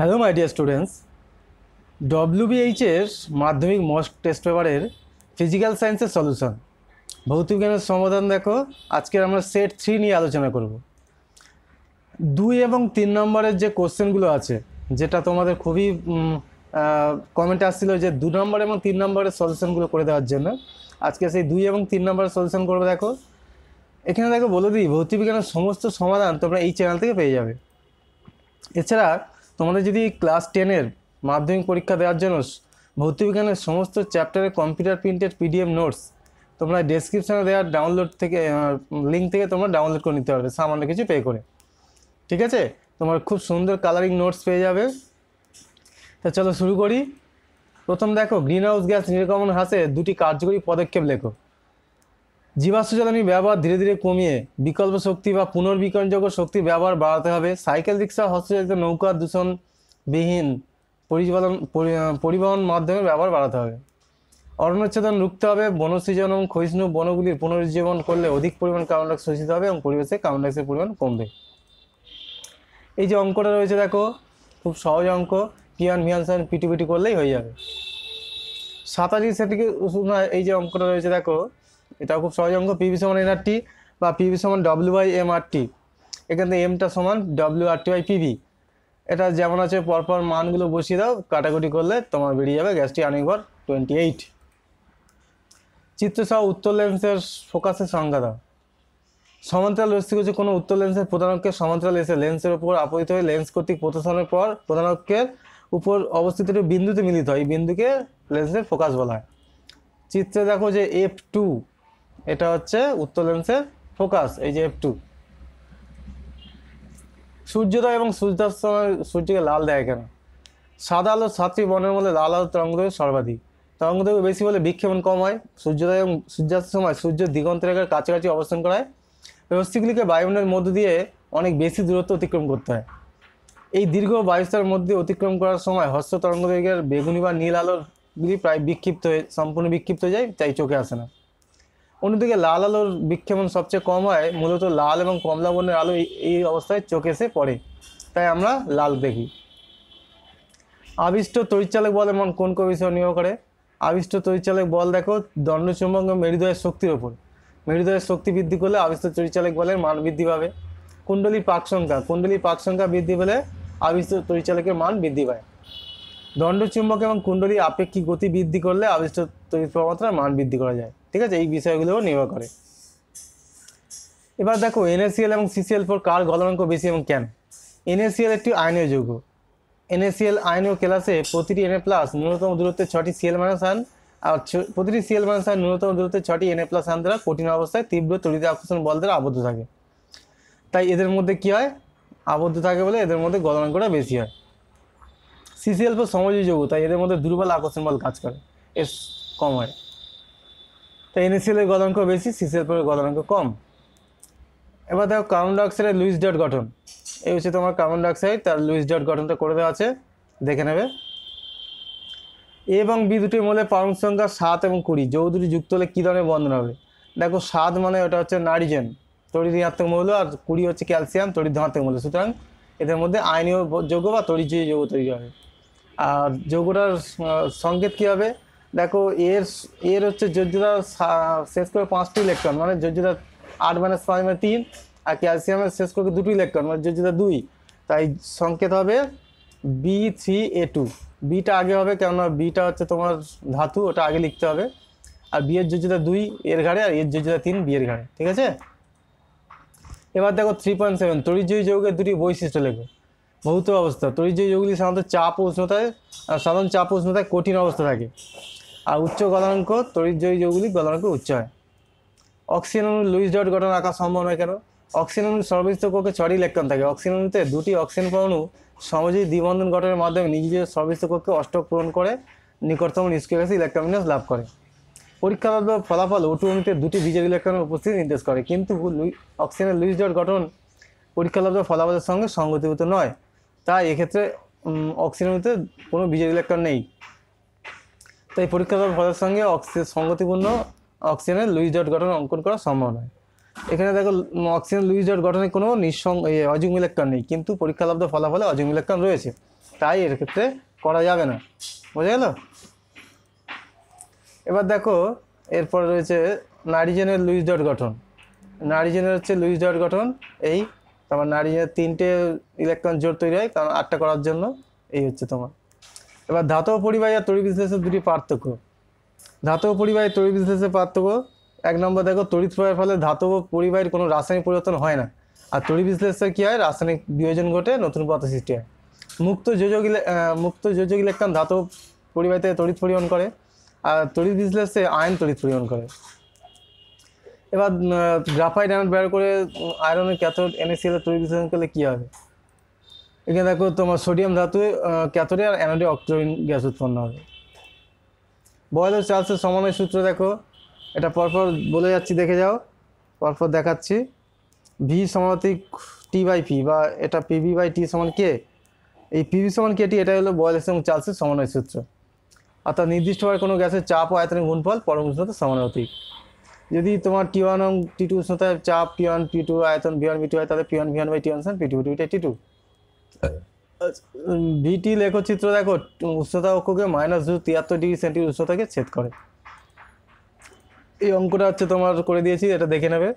Hello my dear students ডব্লিউবিএইচের মাধ্যমিক most test পেপারের ফিজিক্যাল সায়েন্সের সলিউশন ভৌতিকজ্ঞানের সমাধান দেখো। আজকে আমরা সেট থ্রি নিয়ে আলোচনা করব। দুই এবং তিন নম্বরের যে কোশ্চেনগুলো আছে, যেটা তোমাদের খুবই কমেন্ট আসছিল যে দু নম্বর এবং তিন নম্বরের সলিউশনগুলো করে দেওয়ার জন্য। আজকে সেই দুই এবং তিন নম্বরের সলিউশন করবে দেখো। এখানে দেখো বলে দিই ভৌতিকবিজ্ঞানের সমস্ত সমাধান তোমরা এই চ্যানেল থেকে পেয়ে যাবে। এছাড়া তোমাদের যদি ক্লাস টেনের মাধ্যমিক পরীক্ষা দেওয়ার জন্য ভৌতিকবিজ্ঞানের সমস্ত চ্যাপ্টারের কম্পিউটার প্রিন্টেড পিডিএফ নোটস তোমরা ডেসক্রিপশনে দেওয়ার ডাউনলোড থেকে লিঙ্ক থেকে তোমরা ডাউনলোড করে নিতে পারবে, সামান্য কিছু পে করে। ঠিক আছে? তোমার খুব সুন্দর কালারিং নোটস পেয়ে যাবে। তা চলো শুরু করি। প্রথম দেখো গ্রিন হাউস গ্যাস নির্গমন হ্রাসে দুটি কার্যকরী পদক্ষেপ লেখো। জীবাশ্ম জ্বালানি ব্যবহার ধীরে ধীরে কমিয়ে বিকল্প শক্তি বা পুনর্বিকরণযোগ্য শক্তির ব্যবহার বাড়াতে হবে। সাইকেল, রিক্সা, হস্তচালিত নৌকা, দূষণবিহীন পরিচালন, পরি- পরিবহন মাধ্যমে ব্যবহার বাড়াতে হবে। অরণ্যচ্ছেদন রুখতে হবে, বনসৃজন এবং ক্ষয়িষ্ণু বনগুলির পুনরুজ্জীবন করলে অধিক পরিমাণ কার্বন ডাইঅক্সাইড শোষিত হবে এবং পরিবেশে কার্বন ডাইঅক্সাইডের পরিমাণ কমবে। এই যে অঙ্কটা রয়েছে দেখো, খুব সহজ অঙ্ক পিয়ান পিটি পিটি করলেই হয়ে যাবে। সাতাশি সেটিকে এই যে অঙ্কটা রয়েছে দেখো এটাও খুব সহজ অঙ্ক পিভি সমান এনআরটি বা পিভি সমান W by M R T এখান থেকে এমটা সমান W R T by PV এটা যেমন আছে, পরপর মানগুলো বসিয়ে দাও, কাটাকুটি করলে তোমার বেরিয়ে যাবে গ্যাসটি আনিঘর টোয়েন্টি এইট চিত্রসহ উত্তর লেন্সের ফোকাসের সংজ্ঞা দাও। সমান্তরাল রশ্মিগুচ্ছ কোনো উত্তর লেন্সের প্রধানকের সমান্তরাল এসে লেন্সের উপর আপতিত হয়ে লেন্স কর্তৃক প্রতিসরণের পর প্রধানকের উপর অবস্থিত বিন্দুতে মিলিত হয়। এই বিন্দুকে লেন্সের ফোকাস বলা হয়। চিত্রে দেখো যে এফ টু এটা হচ্ছে উত্তর লেন্সের ফোকাস, এই যে এফ টু সূর্যোদয় এবং সূর্যাস্ত সূর্যকে লাল দেয় কেন? সাদা আলো সাতটি বর্ণের মধ্যে লাল আলো তরঙ্গদৈর্ঘ্য সর্বাধিক। তরঙ্গদৈর্ঘ্য বেশি বলে বিক্ষেপণ কম হয়, সূর্যোদয় এবং সূর্যাস্তের সময় সূর্য দিগন্ত রেখার কাছাকাছি অবস্থান করায় রশ্মিগুলিকে বায়ুমণ্ডলের মধ্য দিয়ে অনেক বেশি দূরত্ব অতিক্রম করতে হয়। এই দীর্ঘ বায়ুস্তরের মধ্যে অতিক্রম করার সময় হস্ত তরঙ্গদৈর্ঘ্যের বেগুনি বা নীল আলোরগুলি প্রায় বিক্ষিপ্ত হয়ে, সম্পূর্ণ বিক্ষিপ্ত হয়ে যায়, তাই চোখে আসে না। অন্যদিকে লাল আলোর বিক্ষেপণ সবচেয়ে কম হয়, মূলত লাল এবং কমলা বর্ণের আলো এই- অবস্থায় চোখে এসে পড়ে। তাই আমরা লাল দেখি। আবিষ্ট তরিচালক বল এমন কোন বিষয় নিয়োগ করে? আবিষ্ট তরিচালক বল দেখো দণ্ডচুম্বক মেরুদয়ের শক্তির ওপর। মেরুদয়ের শক্তি বৃদ্ধি করলে আবিষ্ট তরিচালক বলের মান বৃদ্ধি পাবে। কুণ্ডলীর পাক সংখ্যা, কুণ্ডলীর পাক সংখ্যা বৃদ্ধি পেলে আবিষ্ট তরিচালকের মান বৃদ্ধি পায়। দণ্ডচুম্বক এবং কুণ্ডলী আপেক্ষিক গতি বৃদ্ধি করলে আবিষ্ট তড়িৎ মান বৃদ্ধি করা যায়। ঠিক আছে? এই বিষয়গুলোও নির্ভর করে। এবার দেখো এনএসিএল এবং সিসিএল ফোর কার গলনাঙ্ক বেশি এবং কেন? এনএসিএল একটি আয়নীয় যৌগ। এনএসিএল আয়নীয় ক্লাসে প্রতিটি এনএ প্লাস ন্যূনতম দূরত্বে ছটি সিএল মাইনাস আন আর প্রতিটি সিএল মাইনাস আন ন্যূনতম দূরত্বে ছটি এনএ প্লাস আন দ্বারা কঠিন অবস্থায় তীব্র তড়িৎ আকর্ষণ বল দ্বারা আবদ্ধ থাকে। তাই এদের মধ্যে কি হয়? আবদ্ধ থাকে বলে এদের মধ্যে গলনাঙ্কটা বেশি হয়। সিসিএল ফোর সমযোজী যৌগ, তাই এদের মধ্যে দুর্বল আকর্ষণ বল কাজ করে। এস, কম হয়। এনএসিএল এর গলনাঙ্ক বেশি সিসিএল এর গলনাঙ্ক কম। এবার দেখো কার্বন ডাইঅক্সাইডের লুইস ডট গঠন। এই হচ্ছে তোমার কার্বন ডাইঅক্সাইড তার লুইস ডট গঠনটা করে দেওয়া আছে, দেখে নেবে। এ এবং বি দুটির মধ্যে পারমাণবিক সংখ্যা সাত এবং কুড়ি যৌগ দুটি যুক্ত হলে কী ধরনের বন্ধন হবে? দেখো সাত মানে ওটা হচ্ছে নাইট্রোজেন, তড়িৎ ঋণাত্মক মৌল, আর কুড়ি হচ্ছে ক্যালসিয়াম, তড়িৎ ধনাত্মক মৌল। সুতরাং এদের মধ্যে আয়নীয় যৌগ বা তড়িৎজয়ী যৌগ তৈরি হবে। আর যৌগটার সংকেত কী হবে? দেখো, এর এর হচ্ছে যোজ্যতা শেষ করে পাঁচটি ইলেকট্রন মানে যোজ্যতা আট মাইনাস পাঁচ মানে তিন, আর ক্যালসিয়ামের শেষ করে দুটো ইলেকট্রন মানে যোজ্যতা দুই। তাই সংকেত হবে B three A two beta আগে হবে, কেননা বিটা হচ্ছে তোমার ধাতু, ওটা আগে লিখতে হবে। আর বিয়ের যোজ্যতা দুই, এর ঘাড়ে, আর এর যোজ্যতা তিন বিয়ের ঘাড়ে, ঠিক আছে? এবার দেখো থ্রি পয়েন্ট সেভেন তড়িৎজয়ী যৌগের দুটি বৈশিষ্ট্য লেখো। ভৌত অবস্থা, তড়িৎজয়ী যৌগগুলি সাধারণত চাপ উষ্ণতায় সাধারণ চাপ উষ্ণতায় কঠিন অবস্থা থাকে। আর উচ্চ গলনাঙ্ক তড়িৎজয়ী যৌগগুলি গলনাঙ্ক উচ্চ হয়। অক্সিজেন অণু লুইস ডট গঠন আঁকা সম্ভব নয় কেন? অক্সিজেন অণুর সর্বোচ্চ কক্ষে ছটি ইলেকট্রন থাকে। অক্সিজেন দুটি অক্সিজেন পরমাণু সমযোজী দ্বিবন্ধন গঠনের মাধ্যমে নিজেদের সর্বোচ্চ কক্ষে অষ্টক পূরণ করে, নিকটতম নিষ্ক্রিয় গ্যাসে ইলেকট্রন লাভ করে। পরীক্ষাগত ফলাফল ওটু দুটি বিজয় ইলেকট্রনের উপস্থিতি নির্দেশ করে, কিন্তু অক্সিজেনের লুইস ডট গঠন পরীক্ষালব্ধ ফলাফলের সঙ্গে সঙ্গতিভূত নয়। তাই এক্ষেত্রে অক্সিজেন কোনো বিজয় ইলেকট্রন নেই। তাই পরীক্ষাগত ফলের সঙ্গে অক্সিজেন সঙ্গতিপূর্ণ অক্সিজেনের লুইস ডট গঠন অঙ্কন করা সম্ভব নয়। এখানে দেখো অক্সিজেন লুইস ডট গঠনে কোনো নিঃসং অযুগ্ম ইলেকট্রন নেই, কিন্তু পরীক্ষালব্ধ ফলাফলে অযুগ্ম ইলেকট্রন রয়েছে। তাই এর ক্ষেত্রে করা যাবে না। বোঝা গেল? এবার দেখো, এরপর রয়েছে নারিজেনের লুইস ডট গঠন। নারিজেনের হচ্ছে লুইস ডট গঠন, এই তোমার নারিজেনের তিনটে ইলেকট্রন জোর তৈরি হয়, কারণ আটটা করার জন্য, এই হচ্ছে তোমার। এবার ধাতব পরিবাহী আর তড়ি বিশ্লেষের দুটি পার্থক্য। ধাতব পরিবাহী তড়ি বিশ্লেষের পার্থক্য, এক নম্বর দেখো, তড়িৎ প্রবাহের ফলে ধাতব পরিবাহীর কোনো রাসায়নিক পরিবর্তন হয় না। আর তড়ি বিশ্লেষে কী হয়? রাসায়নিক বিয়োজন ঘটে, নতুন পদার্থ সৃষ্টি হয়। মুক্ত যোজক মুক্ত যোজক ইলেকট্রন ধাতব পরিবাহীতে তড়িৎ পরিবহন করে, আর তড়িৎ বিশ্লেষে আয়ন তড়িৎ পরিবহন করে। এবার গ্রাফাইট অ্যানোড ব্যবহার করে আয়রনের ক্যাথোড এনএসিএল তড়িৎ বিশ্লেষণ করলে কী হবে? এখানে দেখো তোমার সোডিয়াম ধাতু ক্যাথোডে আর অ্যানোডে অক্সিজেন গ্যাস উৎপন্ন হবে বয়লের চার্লসের সমন্বয় সূত্র দেখো। এটা পরপর বলে যাচ্ছি, দেখে যাও। পরপর দেখাচ্ছি। ভি সমানুপাতিক টি বাই পি বা এটা পিভি বাই টি সমান কে এই পিভি সমান কেটি এটা হলো বয়লের এবং চার্লসের সমন্বয় সূত্র। অর্থাৎ নির্দিষ্টভাবে কোনো গ্যাসের চাপ ও আয়তনের গুণফল পরম উষ্ণতা সমানুপাতিক যদি তোমার টি ওয়ান এবং টি টু উষ্ণতায় চাপ পি ওয়ান পি টু আয়তন ভি ওয়ান টু হয়, তাহলে P one V one by T one P two two T two VT লেখচিত্র দেখো উষ্ণতা অক্ষকে মাইনাস দুশো তিয়াত্তর ডিগ্রি সেন্টিগ্রেড উষ্ণতাকে ছেদ করে। এই অঙ্কটা হচ্ছে তোমার করে দিয়েছি, এটা দেখে নেবে।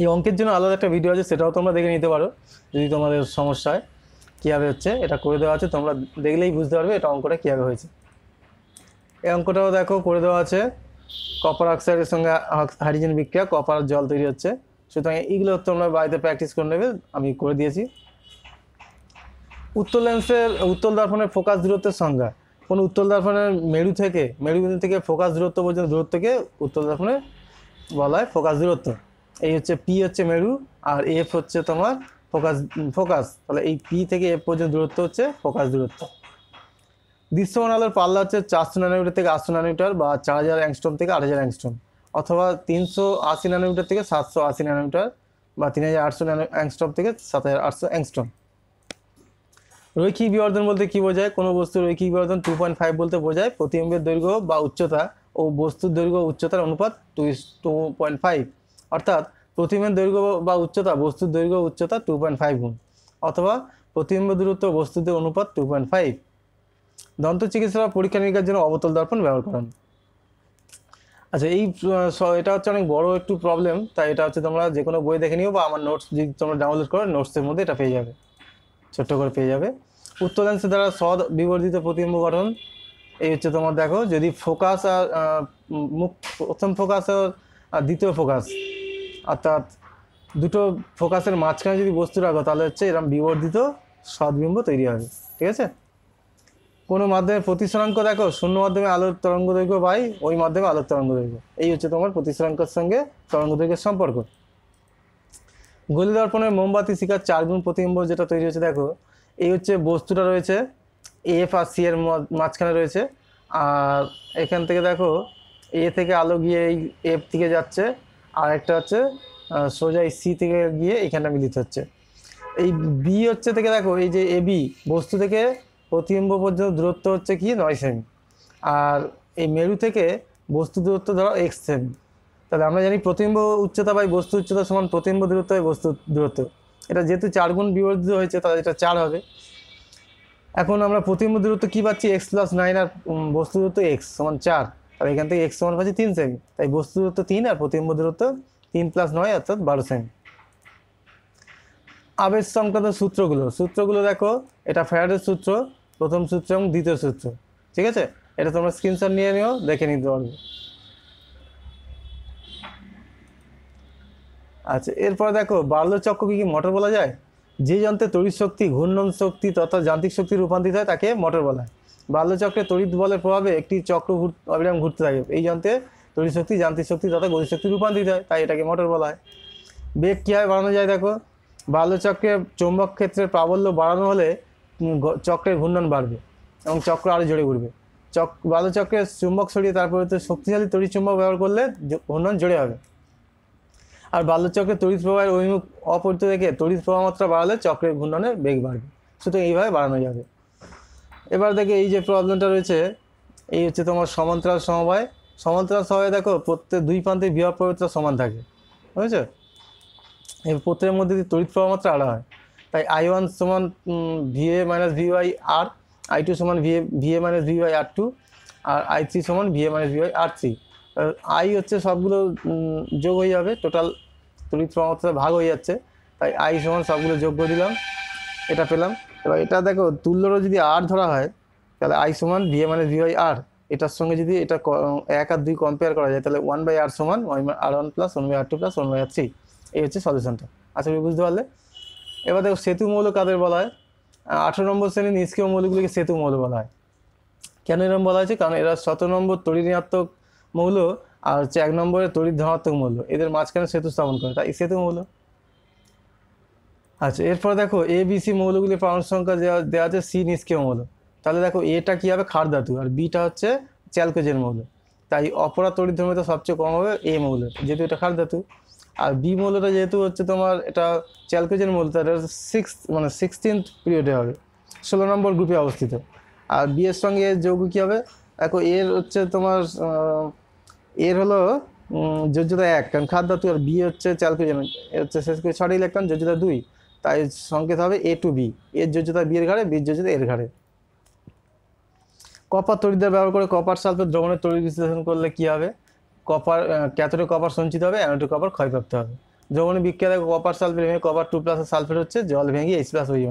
এই অঙ্কের জন্য আলাদা একটা ভিডিও আছে, সেটাও তোমরা দেখে নিতে পারো, যদি তোমাদের সমস্যা হয় কীভাবে হচ্ছে, এটা করে দেওয়া আছে, তোমরা দেখলেই বুঝতে পারবে এটা অঙ্কটা কীভাবে হয়েছে। এই অঙ্কটাও দেখো, করে দেওয়া আছে কপার অক্সাইডের সঙ্গে হাইড্রোজেন বিক্রিয়া কপার জল তৈরি হচ্ছে। সুতরাং এইগুলো তোমরা বাড়িতে প্র্যাকটিস করে নেবে, আমি করে দিয়েছি। উত্তর লেন্সের উত্তল দর্পণের ফোকাস দূরত্বের সংজ্ঞা। কোন উত্তল দর্পণের মেরু থেকে মেরুবিন্দু থেকে ফোকাস দূরত্ব পর্যন্ত দূরত্বকে উত্তল দর্পণে বলা হয় ফোকাস দূরত্ব। এই হচ্ছে পি হচ্ছে মেরু, আর এফ হচ্ছে তোমার ফোকাস ফোকাস তাহলে এই পি থেকে এফ পর্যন্ত দূরত্ব হচ্ছে ফোকাস দূরত্ব। দৃশ্যমান আলোর পাল্লা হচ্ছে চারশো ন্যানোমিটার থেকে আটশো ন্যানোমিটার বা চার হাজার অ্যাংস্টম থেকে আট হাজার অ্যাংস্টম অথবা তিনশো আশি ন্যানোমিটার থেকে সাতশো আশি ন্যানোমিটার বা তিন হাজার আটশো ন্যানো অ্যাংস্টম থেকে সাত হাজার আটশো অ্যাংস্ট্রম রৈখিক বিবর্ধন বলতে কি বোঝায়? কোনো বস্তুর রৈখিক বিবর্ধন টু পয়েন্ট ফাইভ বলতে বোঝায় প্রতিবিম্বের দৈর্ঘ্য বা উচ্চতা ও বস্তুর দৈর্ঘ্য উচ্চতার অনুপাত টু টু পয়েন্ট ফাইভ অর্থাৎ প্রতিবিম্বের দৈর্ঘ্য বা উচ্চতা বস্তুর দৈর্ঘ্য উচ্চতা টু পয়েন্ট ফাইভ গুণ, অথবা প্রতিবিম্ব দূরত্ব বস্তুদের অনুপাত টু পয়েন্ট ফাইভ দন্ত চিকিৎসারা পরীক্ষা নিরীক্ষার জন্য অবতল দর্পণ ব্যবহার করেন। আচ্ছা এই এটা হচ্ছে অনেক বড় একটু প্রবলেম তাই এটা হচ্ছে তোমরা যে কোনো বই দেখে নিও বা আমার নোটস যদি তোমরা ডাউনলোড করো নোটসের মধ্যে এটা পেয়ে যাবে। ছোট্ট করে পেয়ে যাবে। উত্তর লেন্সের দ্বারা সদ বিবর্ধিত প্রতিবিম্ব গঠন, এই হচ্ছে তোমার দেখো, যদি ফোকাস আর মুখ, প্রথম ফোকাস আর দ্বিতীয় ফোকাস অর্থাৎ দুটো ফোকাসের মাঝখানে যদি বস্তু রাখো, তাহলে হচ্ছে এরকম বিবর্ধিত সদবিম্ব তৈরি হবে, ঠিক আছে? কোনো মাধ্যমে প্রতিসরাঙ্ক দেখো, শূন্য মাধ্যমে আলোর তরঙ্গ দৈর্ঘ্য বাই ওই মাধ্যমে আলোর তরঙ্গ দৈর্ঘ্য এই হচ্ছে তোমার প্রতিসরাঙ্কের সঙ্গে তরঙ্গ দৈর্ঘ্যের সম্পর্ক। গলি দর্পণের মোমবাতি শিকার চার গুণ প্রতিবিম্ব যেটা তৈরি হচ্ছে দেখো। এই হচ্ছে বস্তুটা রয়েছে এফ আর সি এর মাঝখানে রয়েছে। আর এখান থেকে দেখো এ থেকে আলো গিয়ে এই এফ থেকে যাচ্ছে, আর একটা হচ্ছে সোজা এই সি থেকে গিয়ে এখানটা মিলিত হচ্ছে। এই বি হচ্ছে থেকে দেখো, এই যে এ বি বস্তু থেকে প্রতিবিম্ব পর্যন্ত দূরত্ব হচ্ছে কি? নয় সেমি। আর এই মেরু থেকে বস্তু দূরত্ব ধরো এক্স সেমি। তাহলে আমরা জানি প্রতিবিম্ব উচ্চতা বাই বস্তু উচ্চতা সমান প্রতিবিম্ব দূরত্ব বাই বস্তু দূরত্ব। এটা যেহেতু চার গুণ বিবর্ধিত হয়েছে, তাহলে এটা চার হবে। এখন আমরা প্রতিবিম্ব দূরত্ব কী পাচ্ছি? এক্স প্লাস নাইন আর বস্তু দূরত্ব এক্স সমান চার। তাহলে এখান থেকে এক্স সমান পাচ্ছি তিন সেমি তাই বস্তু দূরত্ব তিন আর প্রতিবিম্ব দূরত্ব তিন প্লাস নয় অর্থাৎ বারো সেমি আবেশ সংক্রান্ত সূত্রগুলো সূত্রগুলো দেখো, এটা ফ্যারাডের সূত্র, প্রথম সূত্র এবং দ্বিতীয় সূত্র। ঠিক আছে? এটা তোমরা স্ক্রিনশট নিয়ে নিও, দেখে নিতে পারবে। আচ্ছা এরপর দেখো বার্লো চক্রকে কি মোটর বলা যায়? যে যন্ত্রে তড়িৎ শক্তি, ঘূর্ণন শক্তি তথা যান্ত্রিক শক্তি রূপান্তরিত হয়, তাকে মোটর বলা হয়। বার্লো চক্রে তড়িৎ বলের প্রভাবে একটি চক্র অবিরাম ঘুরতে থাকে। এই যন্ত্রে তড়িৎ শক্তি, যান্ত্রিক শক্তি তথা গতি শক্তি রূপান্তরিত হয়, তাই এটাকে মোটর বলা হয়। বেগ কীভাবে বাড়ানো যায় দেখো? বার্লো চক্রে চৌম্বক ক্ষেত্রের প্রাবল্য বাড়ানো হলে চক্রের ঘূর্ণন বাড়বে এবং চক্র আরও জোরে ঘুরবে। চক বার্লো চক্রে চুম্বক সরিয়ে তারপরে শক্তিশালী তড়িৎ চুম্বক ব্যবহার করলে ঘূর্ণন জোরে হবে। আর বাল্যচক্রে তড়িৎ প্রবাহের অভিমুখ অপরিত রেখে তড়িৎ প্রবাহ মাত্রা বাড়ালে চক্রের ঘূর্ণনের বেগ বাড়বে। সুতরাং এইভাবে বাড়ানো যাবে। এবার দেখে এই যে প্রবলেমটা রয়েছে, এই হচ্ছে তোমার সমান্তরাল সমবায়। সমান্তরাল সমবায় দেখো, প্রত্যেক দুই প্রান্তে বিভব প্রবৃত্তা সমান থাকে। বুঝেছ? এই প্রত্যেকের মধ্যে দিয়ে তড়িৎ প্রবাহ মাত্রা আলাদা হয়, তাই আই ওয়ান সমান VA minus VY R I two সমান VA VA minus VY R two R I three সমান VA minus VY R three I হচ্ছে সবগুলো যোগ হয়ে যাবে টোটাল তড়িৎ প্রবাহতা ভাগ হয়ে যাচ্ছে। তাই আই সমান সবগুলো যোগ করে দিলাম। এটা পেলাম। এবার এটা দেখো, তুল্যরও যদি আর ধরা হয়, তাহলে আই সমান ভিএ মানে ভি ভিওয়াই আর। এটার সঙ্গে যদি এটা এক আর দুই কম্পেয়ার করা যায়, তাহলে ওয়ান বাই আর সমান R one plus one by R two plus one by R three. এই হচ্ছে সলিউশনটা আশা করি বুঝতে পারলে। এবার দেখো, সেতু মৌল কাদের বলা হয়? আঠেরো নম্বর শ্রেণির নিষ্ক্রিয় মৌলগুলিকে সেতু মৌল বলা হয়। কেন এরকম বলা হয়েছে? কারণ এরা শত নম্বর তরিণাত্মক মৌল আর হচ্ছে এক নম্বরে তড়িৎ ধনাত্মক মৌল। এদের মাঝখানে সেতু স্থাপন করে। তাই সেতু মৌল। আচ্ছা এরপর দেখো এ বি সি মৌলগুলির পারমাণবিক সংখ্যা দেওয়া দেওয়া আছে সি নিষ্ক্রিয় মৌল। তাহলে দেখো এটা কী হবে? খার ধাতু। আর বিটা হচ্ছে চ্যালকোজেন মৌল। তাই অপরাধ তড়িৎ ধর্মিতা সবচেয়ে কম হবে এ মৌল। যেহেতু এটা খার ধাতু। আর বি মৌলটা যেহেতু হচ্ছে তোমার এটা চ্যালকোজেন মৌল তার সিক্স মানে সিক্সটিন্থ পিরিয়ডে হবে। ষোলো নম্বর গ্রুপে অবস্থিত। আর বি এর সঙ্গে যৌগ কী হবে? দেখো এর হচ্ছে তোমার এর হলো যোজ্যতা এক, কারণ খাদ্য ধাতু আর বি হচ্ছে চ্যালকোজেন এর হচ্ছে শেষ করে ছটা ইলেকট্রন, যোজ্যতা দুই। তাই সংকেত হবে এ টু বি। এর যোজ্যতা বি এর ঘাড়ে, বির যোজ্যতা এর ঘাড়ে। কপার তড়িৎদ্বার ব্যবহার করে কপার সালফেট দ্রবণের তড়িৎ বিশ্লেষণ করলে কি হবে? কপার ক্যাথোডে কপার সঞ্চিত হবে, অ্যানোডে কপার ক্ষয়প্রাপ্ত হবে। দ্রবণে বিক্রিয়া কপার সালফেট ভেঙে কপার টু প্লাস সালফেট হচ্ছে জল ভেঙে এইচ প্লাস ওই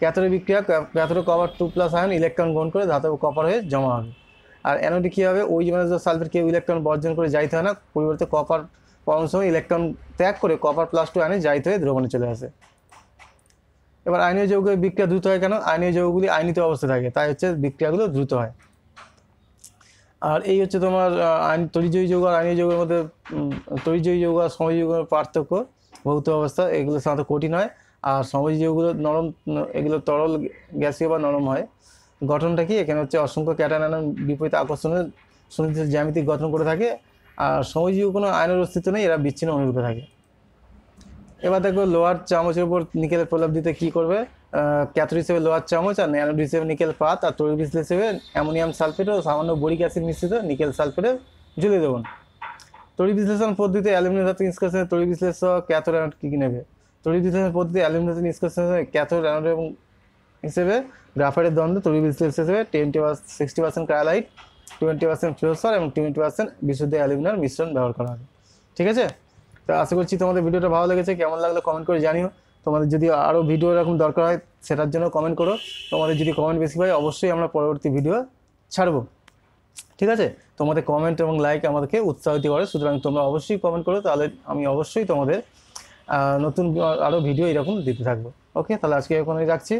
ক্যাথোডে বিক্রিয়া ক্যাথোডে copper two plus ion electron গ্রহণ করে ধাতব কপার হয়ে জমা হবে। আর অ্যানোডে কী হবে? ওই মাইনাস সালফেট কেউ ইলেকট্রন বর্জন করে যাইতে হয় না। পরিবর্তে কপার পরমাণুর সময় ইলেকট্রন ত্যাগ করে কপার প্লাস টু আয়নে যাইতে হয়ে দ্রবণে চলে আসে। এবার আইনীয় যৌগের বিক্রিয়া দ্রুত হয় কেন? আইনীয় যৌগগুলি আইনিত অবস্থায় থাকে। তাই হচ্ছে বিক্রিয়াগুলো দ্রুত হয়। আর এই হচ্ছে তোমার আইন তরিজয়ী যৌগ আর আইনীয় যৌগের মধ্যে তরিজয়ী যৌগ আর সময় যৌগের পার্থক্য, ভৌত অবস্থা, এগুলো সাধারণত কঠিন হয়। আর সময় যৌগগুলো নরম, এগুলো তরল গ্যাসীয় বা নরম হয়। গঠনটা কি? এখানে হচ্ছে অসংখ্য ক্যাটানায়ন বিপরীত আকর্ষণের সুনির্দিষ্ট জ্যামিতিক গঠন করে থাকে আর সময়জীবী কোনো আয়নের অস্তিত্ব নেই, এরা বিচ্ছিন্ন অনুরূপে থাকে। এবার দেখো লোহার চামচের উপর নিকেলের প্রলাপ দিতে কি করবে? ক্যাথোড হিসেবে লোহার চামচ আর ন্যানোড হিসেবে নিকেল পাত আর তৈরি বিশ্লেষ হিসেবে অ্যামোনিয়াম সালফেট ও সামান্য বরিক অ্যাসিড মিশ্রিত নিকেল সালফেটের ঝুলিয়ে দেবেন তড়ি বিশ্লেষণ পদ্ধতিতে অ্যালুমিনিয়াম ধাতু নিষ্কাশনের তড়ি বিশ্লেষক ক্যাথোড অ্যানোড কী কী নেবে? তড়ি বিশ্লেষণ পদ্ধতি অ্যালুমিনিয়াম ধাতু নিষ্কাশনের ক্যাথোড অ্যানোড এবং হিসেবে গ্রাফাইটের দ্বন্দ্বে তড়ি বিশ্লেষ হিসেবে twenty sixty percent cryolite twenty percent fluorspar এবং টোয়েন্টি পার্সেন্ট বিশুদ্ধ অ্যালুমিনিয়াম মিশ্রণ ব্যবহার করা হবে। ঠিক আছে? তো আশা করছি তোমাদের ভিডিওটা ভালো লেগেছে। কেমন লাগল কমেন্ট করে জানিও। তোমাদের যদি আরও ভিডিও এরকম দরকার হয়, সেটার জন্য কমেন্ট করো। তোমাদের যদি কমেন্ট বেশি হয়, অবশ্যই আমরা পরবর্তী ভিডিও ছাড়বো। ঠিক আছে? তোমাদের কমেন্ট এবং লাইক আমাদেরকে উৎসাহিত করে। সুতরাং তোমরা অবশ্যই কমেন্ট করো, তাহলে আমি অবশ্যই তোমাদের নতুন আরও ভিডিও এরকম দিতে থাকব। ওকে তাহলে আজকে এখানে রাখছি।